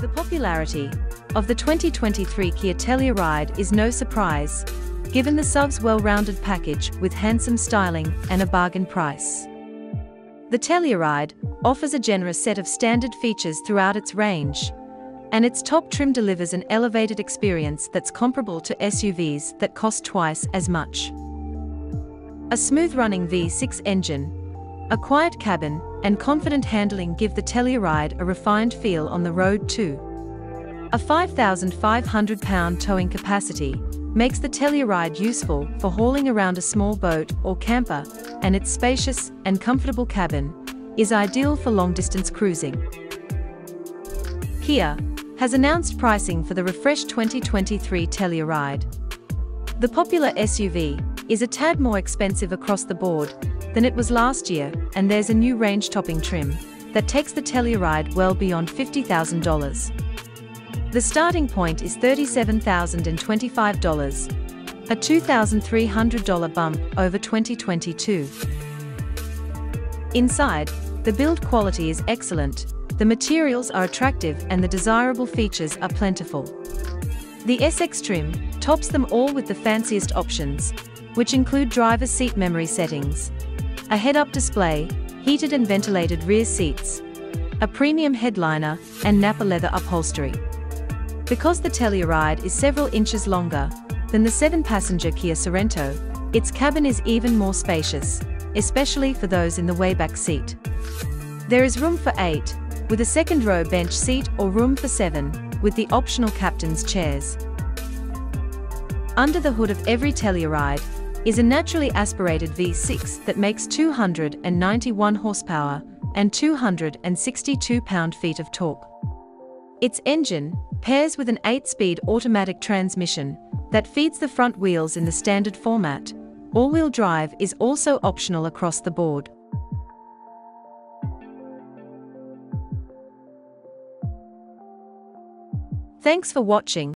The popularity of the 2023 Kia Telluride is no surprise, given the SUV's well-rounded package with handsome styling and a bargain price. The Telluride offers a generous set of standard features throughout its range, and its top trim delivers an elevated experience that's comparable to SUVs that cost twice as much. A smooth-running V6 engine, a quiet cabin, and confident handling give the Telluride a refined feel on the road too. A 5,500-pound towing capacity makes the Telluride useful for hauling around a small boat or camper, and its spacious and comfortable cabin is ideal for long-distance cruising. Kia has announced pricing for the refreshed 2023 Telluride. The popular SUV is a tad more expensive across the board than it was last year, and there's a new range-topping trim that takes the Telluride well beyond $50,000. The starting point is $37,025, a $2,300 bump over 2022. Inside, the build quality is excellent, the materials are attractive and the desirable features are plentiful. The SX trim tops them all with the fanciest options, which include driver seat memory settings, a head-up display, heated and ventilated rear seats, a premium headliner, and Nappa leather upholstery. Because the Telluride is several inches longer than the seven-passenger Kia Sorento, its cabin is even more spacious, especially for those in the wayback seat. There is room for eight, with a second row bench seat or room for seven, with the optional captain's chairs. Under the hood of every Telluride is a naturally aspirated V6 that makes 291 horsepower and 262 pound-feet of torque. Its engine pairs with an 8-speed automatic transmission that feeds the front wheels in the standard format. All-wheel drive is also optional across the board. Thanks for watching.